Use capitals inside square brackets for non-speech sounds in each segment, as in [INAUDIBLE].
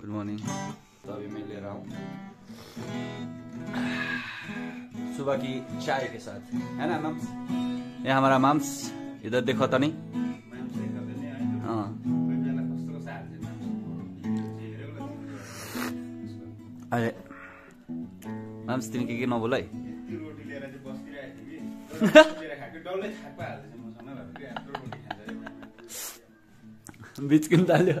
Good morning तो अभी मैं ले रहा हूँ। सुबह की चाय के साथ। है ना माम्स ये हमारा माम्स इधर देखो तो हाँ। अरे माम्स तिमी के के नबोल है? [LAUGHS] बिचकिन ताल्यो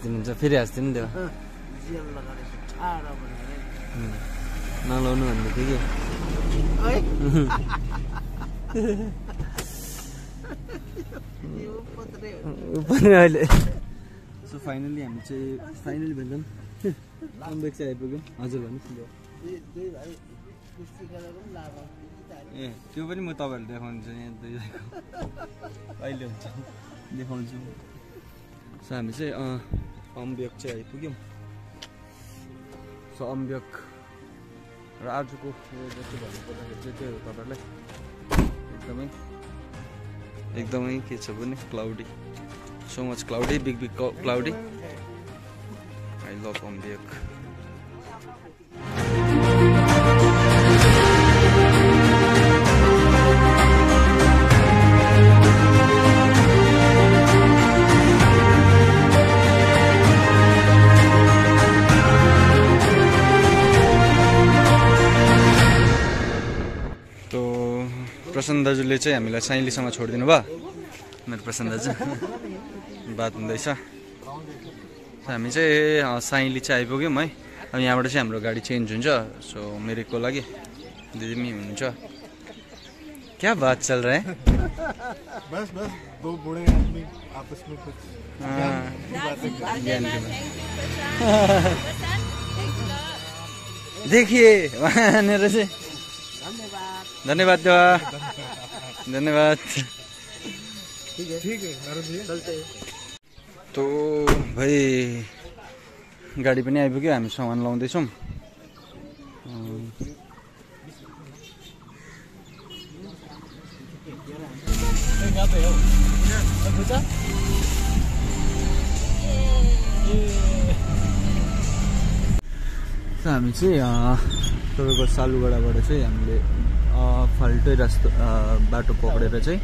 त्यो क्या हाँसिदिनुहुन्छ फेरि हाँसिदिनु त्यो नलाउनु भन्दै थियो कि पनि अहिले। सो फाइनली हामी चाहिँ फाइनली भन्छौँ कमब्याक चाहिँ आइपुग्यौँ। हजुर भन्नुहोस् न। ए त्यो पनि म तपाईँहरूले देखाउँछु यहाँ दुईजनाको। कहिले हुन्छ। देखाउँछु। सो हामी चाहिँ अम्बियोक चाहिँ आइपुग्यौँ सो अम्बियोक र आजको जस्तो भन्नुपर्दाखेरि चाहिँ त्यही हो तपाईँहरूलाई एकदमै एकदमै के छ भने cloudy so much cloudy big big cloudy I love अम्बियोक दाजुले चाहिँ हामीलाई साइलीसँग छोडिदिनु भयो। मेरो प्रशान्त दाजु बात हुँदैछ। हामी चाहिँ साइली चाहिँ आइपुग्यौँ है। अब यहाँबाट चाहिँ हाम्रो गाडी चेन्ज हुन्छ। सो मेरिकको लागि दिदी पनि हुनुहुन्छ। क्या बात चल रहा है? बस बस दो बूढ़े आदमी आपस में कुछ। देखिए वहाँनिर चाहिँ धन्यवाद देवा। धन्यवाद। ठीक है नारद भैया तो भाइ गाडी पनि आइपुग्यो हामी सामान लाउँदैछौँ। हामी चाहिँ तपाईँको सालुगडाबाट चाहिँ हामीले फाल्टै रास्ता बाटो पक्रेर चाहिँ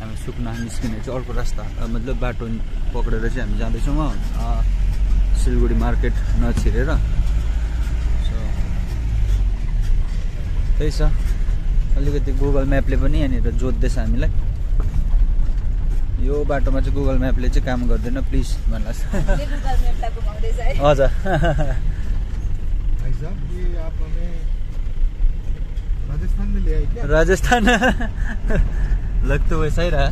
हामी सुकुना निस्किने चाहिँ अर्को रास्ता मतलब बाटो पक्रेर चाहिँ हामी जाँदैछौँ सिलगढी मार्केट नछिरेर। सो त्यही छ। अलिकति गुगल म्यापले पनि यहाँनिर जोत्दैछ हामीलाई। यो बाटोमा चाहिँ गुगल म्यापले चाहिँ काम गर्दैन प्लिज भन्नुहोस् हजुर। राजस्थान में ले आए क्या राजस्थान लग तो वैसा ही रहा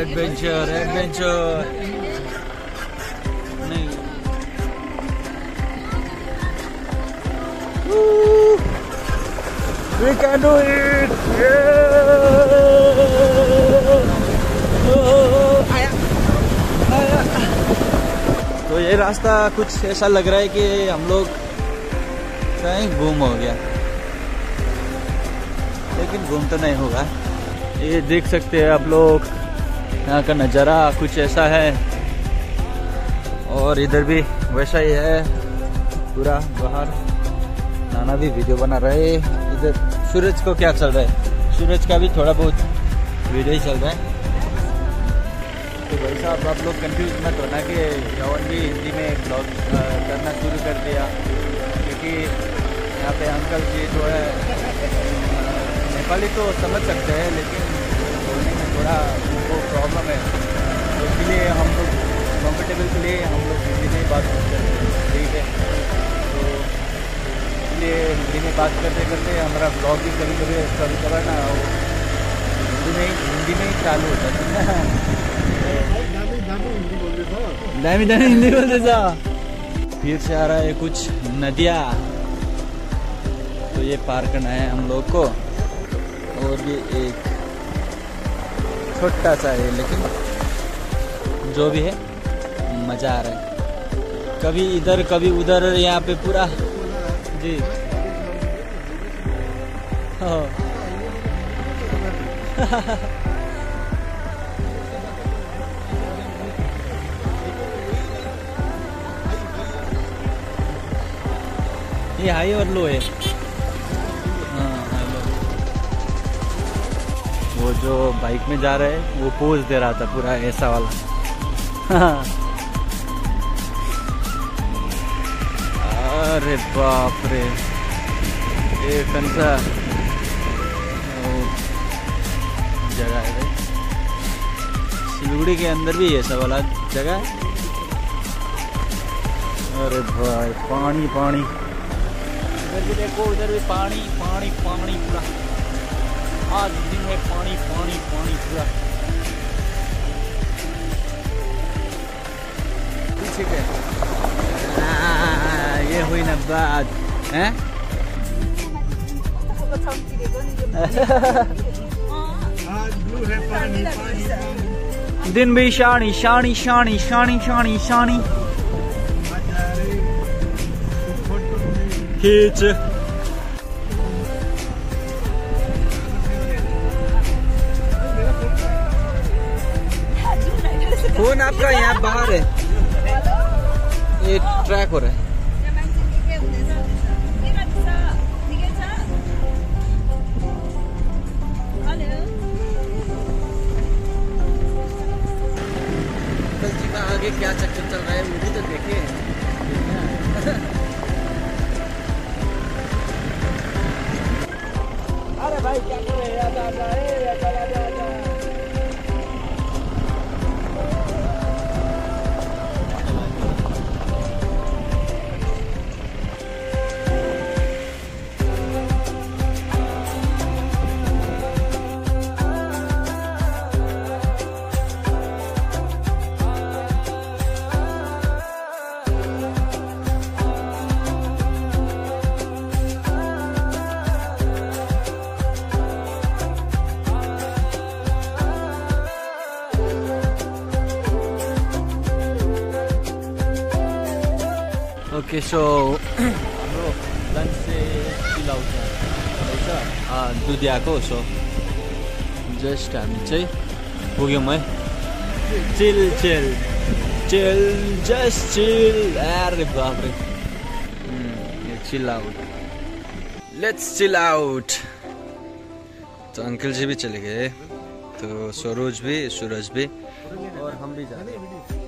एडवेंचर एडवेंचर नहीं We can do it! Yeah! Oh, आया, आया। तो ये रास्ता कुछ ऐसा लग रहा है कि हम लोग कहीं गुम हो गया। लेकिन गुम तो नहीं होगा। ये देख सकते हैं आप लोग, यहाँ का नज़ारा कुछ ऐसा है। और इधर भी वैसा ही है। पूरा बाहर नाना भी वीडियो बना रहे इधर सूरज को क्या चल रहा है? सूरज का भी थोड़ा बहुत वीडियो ही चल रहा है। तो भाई साहब, आप लोग कंफ्यूज मत होना कि यवन भी हिंदी में ब्लॉग करना शुरू कर दिया। क्योंकि पे अंकल जी है नेपाली तो समझ सकते हैं लेकिन बोलने में थोड़ा उनको प्रॉब्लम है। तो इसलिए हम लोग कंफर्टेबल के लिए हम लोग हिंदी में ही बात करते हैं। ठीक है? तो इसलिए हिंदी में बात करते करते हमारा ब्लॉग भी कभी कभी कभी कभार ना वो हिंदी में हिंदी में ही चालू होता है। था। दामी दामी हिंदी बोलते था। फिर से आ रहा है कुछ नदियाँ। तो ये पार करना है हम लोग को। और ये एक छोटा सा है, लेकिन जो भी है, मज़ा आ रहा है। कभी इधर, कभी उधर, यहाँ पे पूरा। जी। हाँ। [LAUGHS] ये हाई और लो है हाँ। वो जो बाइक में जा रहा है, वो पोज दे रहा था पूरा ऐसा वाला। अरे बाप रे ये कौन सा जगह है सिलगुड़ी के अंदर भी ऐसा वाला जगह है। अरे भाई, पानी पानी। भी देखो, उधर भी पानी पानी पानी पूरा। दिन पानी पानी पानी पूरा। पीछे के ये हुई ना बात हैं? है दिन भी शानी शानी शानी शानी शानी शानी। खींच। फ़ोन आपका यहाँ बाहर है। ये ट्रैक हो रहा है। आगे क्या चक्कर चल रहा है, मुझे तो देखे। [LAUGHS] अरे भाई, क्या कर रहे हैं? ओके सो हाम्रो लन्च चाहिँ चिलाउँछ रहेछ दुधियाको सो जस्ट हामी चाहिँ पुग्यौँ है chill chill chill just chill अरे chill out let's chill out तो अंकल जी भी चले गए तो सरोज भी सूरज भी और हम भी जा रहे हैं।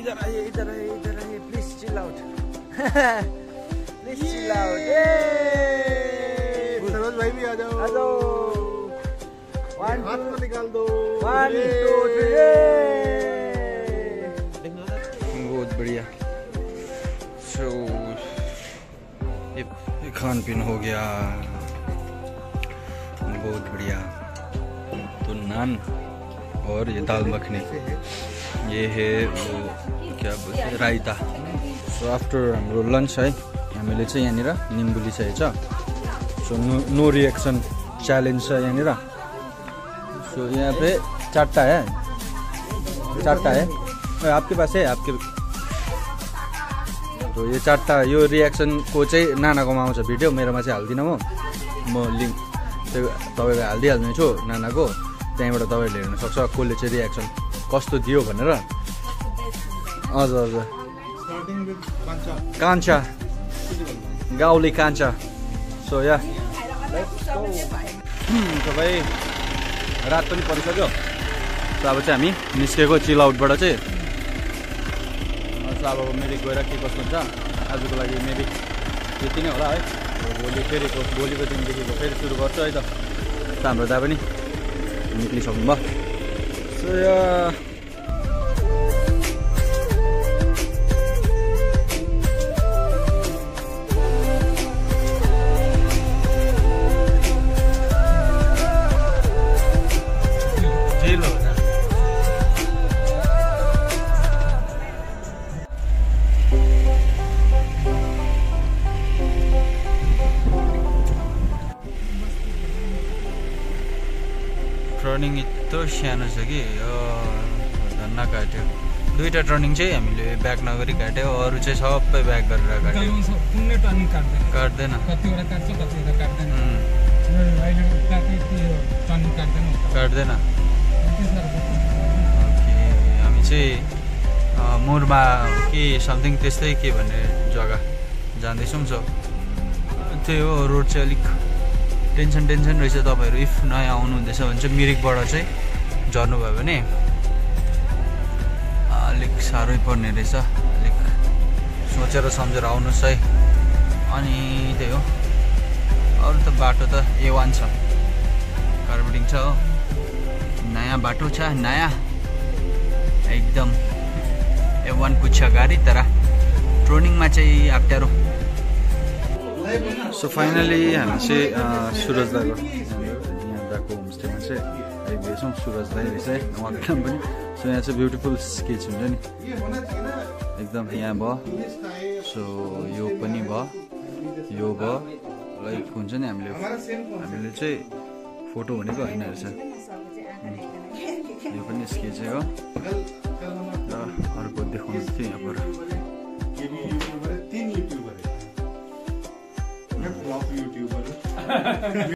इधर आइए इधर आइए इधर chill out please chill out Saroj भाई भी आ जाओ वन हाथ में निकाल दो वन ये। टू थ्री बहुत बढ़िया। सो ये खान पीन हो गया। बहुत बढ़िया। तो नान और ये दाल मखनी। ये है वो क्या बोल्छ राइता सो आफ्टर हाम्रो लन्च है हामीले चाहिँ यहाँनिर निम्बुली चाहिएछ so no no reaction challenge छ यहाँनिर। सो यहाँ पे चारटा है। चारटा है। आपके पास है आपके तो यो चारवटा यो रियाक्सनको चाहिँ नानाकोमा आउँछ भिडियो मेरोमा चाहिँ हाल्दिनँ म। म लिङ्क त्यो तपाईँको हालिदिइहाल्ने छु नानाको। त्यहीँबाट तपाईँहरूले हेर्न सक्छ कसले चाहिँ रियाक्सन कस्तो दियो भनेर। हजुर हजुर. कान्छा गाउँले कान्छा सो या तपाईँ रात पनि परिसक्यो। अब चाहिँ हामी निस्केको चिल आउटबाट चाहिँ। अब मेरिक गएर के कस्तो हुन्छ? आजको लागि मेरिक यति नै होला है। भोलि फेरि भोलिको दिनदेखिको फेरि सुरु गर्छु है त। हाम्रो दा पनि निक्लिसक्नु भयो सो टर्निङ यत्रो सानो छ कि? यो धन्न काट्यो। दुइटा टर्निङ चाहिँ हामीले ब्याक नगरी काट्यो। अरू चाहिँ सबै ब्याक गरेर काट्यो। काट्दैन। काट्दैन। हामी चाहिँ मुरमा कि समथिङ त्यस्तै के भन्ने जग्गा जाँदैछौँ सो त्यही हो रोड चाहिँ अलिक टेन्सन टेन्सन रहेछ तपाईँहरू। इफ नयाँ आउनुहुँदैछ भने चाहिँ मिरिकबाट चाहिँ झर्नुभयो भने अलिक साह्रै पर्ने रहेछ। अलिक सोचेर सम्झेर आउनुहोस् है। अनि त्यही हो। अरू त बाटो त ए वान छ। कार्पेटिङ छ हो। नयाँ बाटो छ नयाँ। एकदम ए वान पुच्छ गाडी तर ट्रोनिङमा चाहिँ अप्ठ्यारो सो फाइनली हामी चाहिँ सुरज दाको यहाँ दाको होमस्टेमा चाहिँ आइपुगेछौँ सुरज दाई रहेछ उहाँको नाम पनि। सो यहाँ चाहिँ ब्युटिफुल स्केच हुन्छ नि। एकदम यहाँ भयो। सो यो पनि भयो। यो भयो। लाइक हुन्छ नि हामीले। हामीले चाहिँ फोटो भनेको होइन रहेछ। यो पनि स्केचै हो। र अर्को देखाउनु थियो यहाँबाट। यूट्यूबर [LAUGHS]